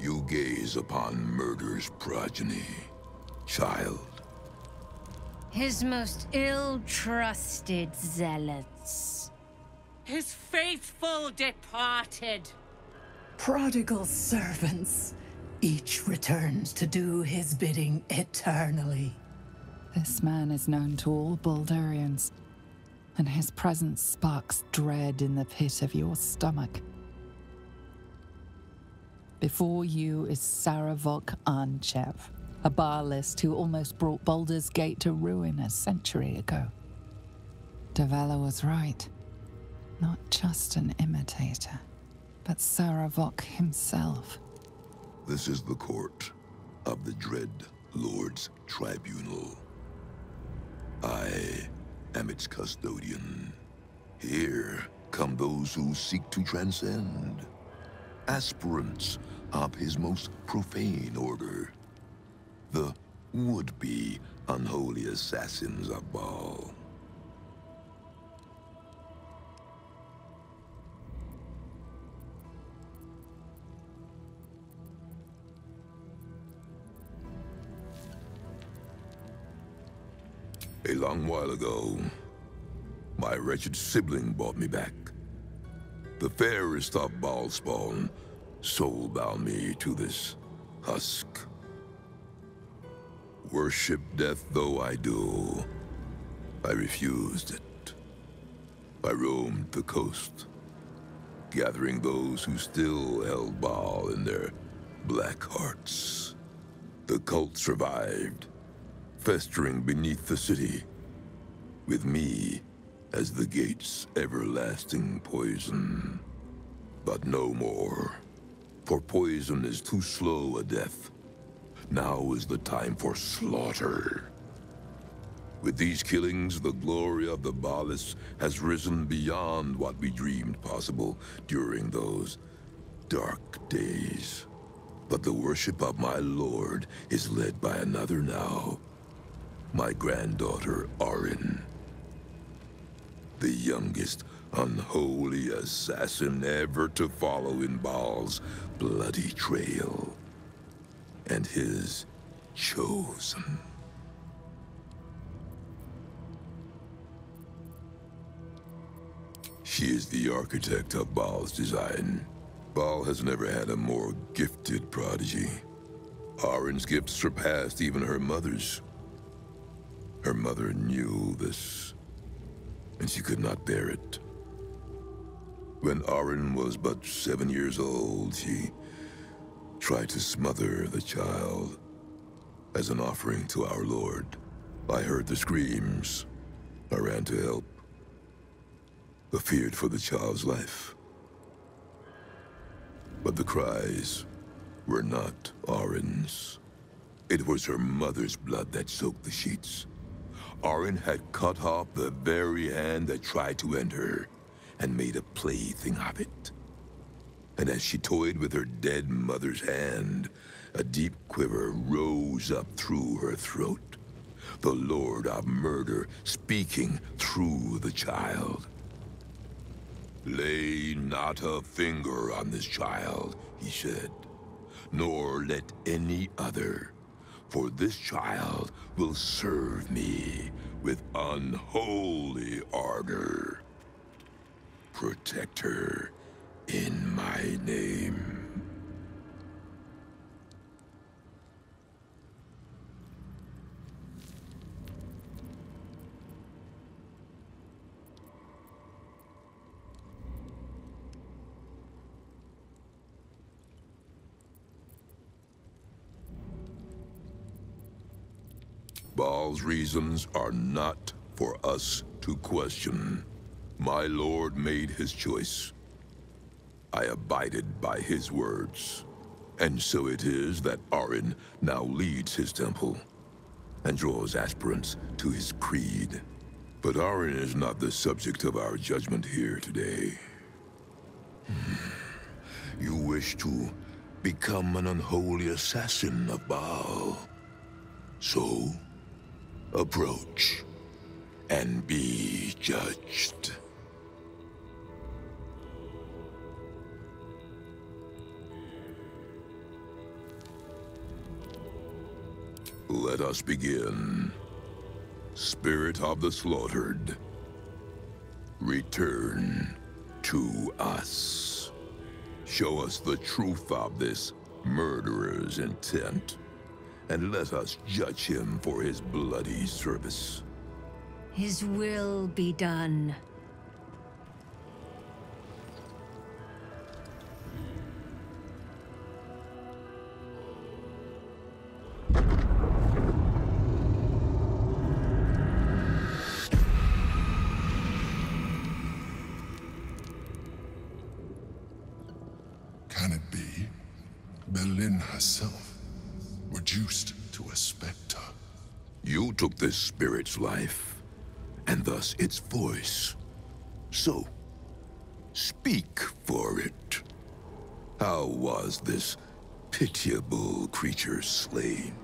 You gaze upon murder's progeny, child. His most ill-trusted zealots. His faithful departed. Prodigal servants. Each returns to do his bidding eternally. This man is known to all Baldurians, and his presence sparks dread in the pit of your stomach. Before you is Sarevok Anchev, a Bhaalist who almost brought Baldur's Gate to ruin a century ago. Davella was right. Not just an imitator, but Sarevok himself. This is the court of the Dread Lord's Tribunal. I am its custodian. Here come those who seek to transcend. Aspirants of his most profane order. The would-be unholy assassins of Bhaal. A long while ago, my wretched sibling brought me back. The fairest of Bhaalspawn soul-bound me to this husk. Worship death though I do, I refused it. I roamed the coast, gathering those who still held Bhaal in their black hearts. The cult survived, festering beneath the city, with me as the gate's everlasting poison. But no more, for poison is too slow a death. Now is the time for slaughter. With these killings, the glory of the Bhaalists has risen beyond what we dreamed possible during those dark days. But the worship of my lord is led by another now my granddaughter, Orin. The youngest unholy assassin ever to follow in Bhaal's bloody trail. And his chosen. She is the architect of Bhaal's design. Bhaal has never had a more gifted prodigy. Orin's gifts surpassed even her mother's. Her mother knew this, and she could not bear it. When Orin was but seven years old, she tried to smother the child as an offering to our Lord. I heard the screams. I ran to help, but feared for the child's life. But the cries were not Orin's. It was her mother's blood that soaked the sheets. Orin had cut off the very hand that tried to end her, and made a plaything of it. And as she toyed with her dead mother's hand, a deep quiver rose up through her throat. The Lord of Murder speaking through the child. Lay not a finger on this child, he said, nor let any other for this child will serve me with unholy ardor. Protect her in my name. Bhaal's reasons are not for us to question. My lord made his choice. I abided by his words. And so it is that Orin now leads his temple and draws aspirants to his creed. But Orin is not the subject of our judgment here today. Hmm. You wish to become an unholy assassin of Bhaal. So, approach and be judged. Let us begin. Spirit of the Slaughtered, return to us. Show us the truth of this murderer's intent and let us judge him for his bloody service. His will be done. Can it be? Berlin herself, reduced to a specter. You took this spirit's life, and thus its voice. So, speak for it. How was this pitiable creature slain?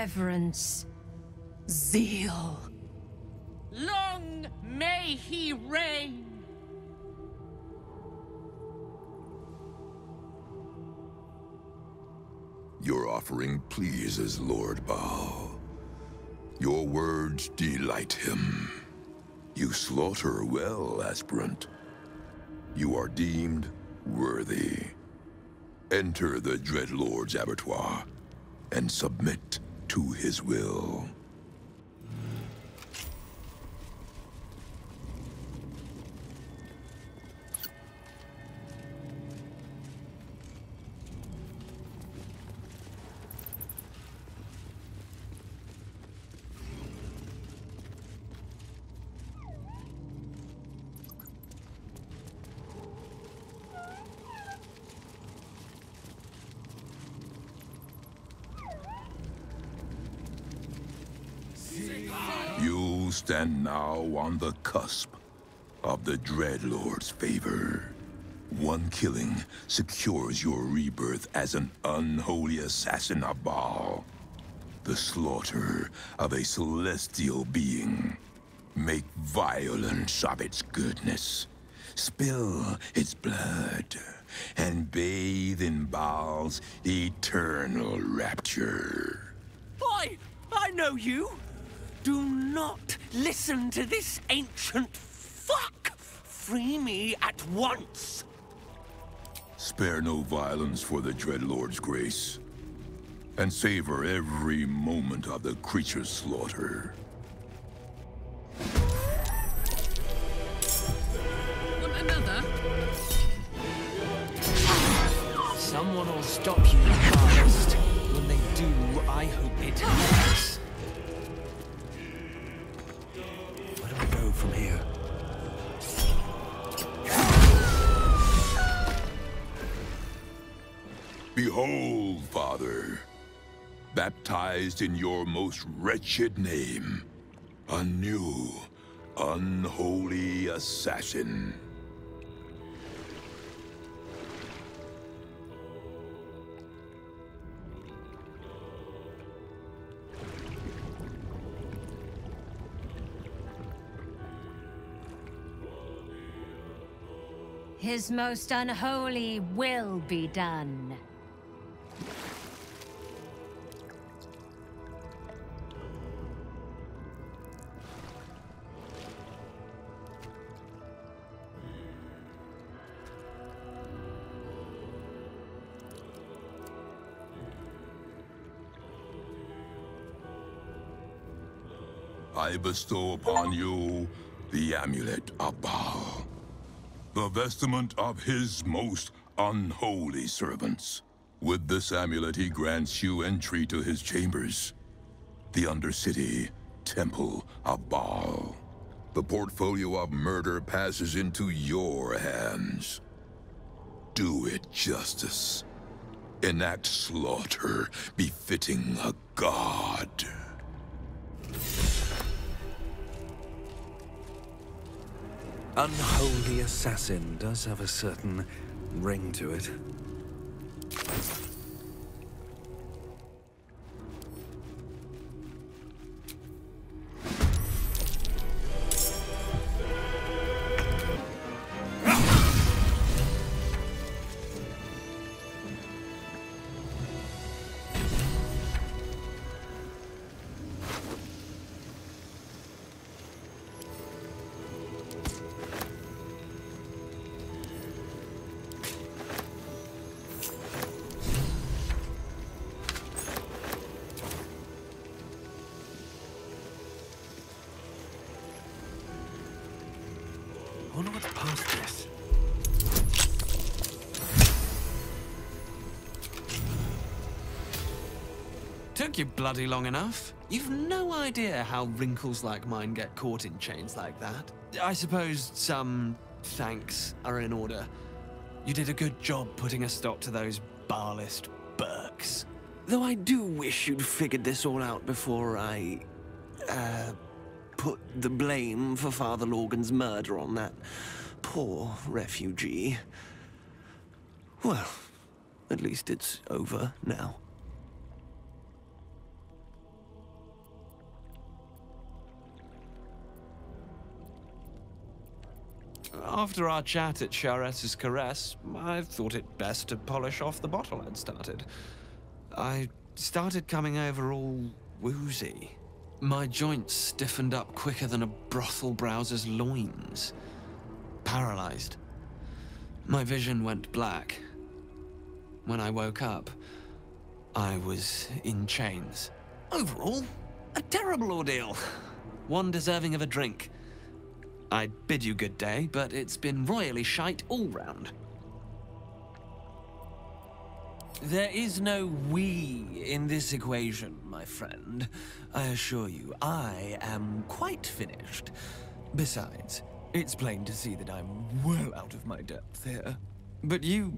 Reverence. Zeal. Long may he reign! Your offering pleases Lord Bhaal. Your words delight him. You slaughter well, aspirant. You are deemed worthy. Enter the Dreadlord's abattoir and submit to his will. Stand now on the cusp of the Dreadlord's favor. One killing secures your rebirth as an unholy assassin of Bhaal. The slaughter of a celestial being. Make violence of its goodness. Spill its blood. And bathe in Bhaal's eternal rapture. I, I know you. Do not listen to this ancient fuck. Free me at once. Spare no violence for the Dreadlord's grace, and savor every moment of the creature's slaughter. Want another? Someone will stop you fast. When they do, I hope it hurts. Behold, Father, baptized in your most wretched name, a new, unholy assassin. His most unholy will be done. I bestow upon you the amulet of Bhaal, the vestment of his most unholy servants. With this amulet, he grants you entry to his chambers, the Undercity Temple of Bhaal. The portfolio of murder passes into your hands. Do it justice. Enact slaughter befitting a god. Unholy assassin does have a certain ring to it. Took you bloody long enough. You've no idea how wrinkles like mine get caught in chains like that. I suppose some thanks are in order. You did a good job putting a stop to those Bhaalist Burks. Though I do wish you'd figured this all out before I. uh. put the blame for Father Lorgan's murder on that poor refugee. Well, at least it's over now. After our chat at Sharess's Caress, I thought it best to polish off the bottle I'd started. I started coming over all woozy. My joints stiffened up quicker than a brothel browser's loins. Paralyzed. My vision went black. When I woke up, I was in chains. Overall, a terrible ordeal. One deserving of a drink. I'd bid you good day, but it's been royally shite all round. There is no we in this equation, my friend. I assure you, I am quite finished. Besides, it's plain to see that I'm well out of my depth here. But you.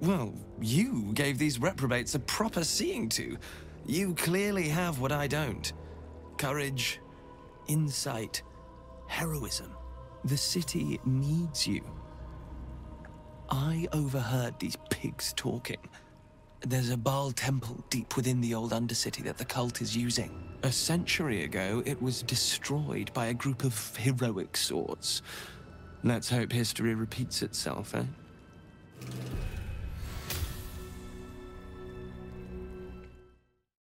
Well, you gave these reprobates a proper seeing to. You clearly have what I don't courage, insight, heroism. The city needs you. I overheard these pigs talking. There's a Bhaal temple deep within the old Undercity that the cult is using. A century ago, it was destroyed by a group of heroic sorts. Let's hope history repeats itself, eh?